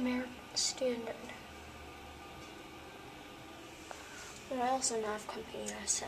American Standard. But I also know of Company USA.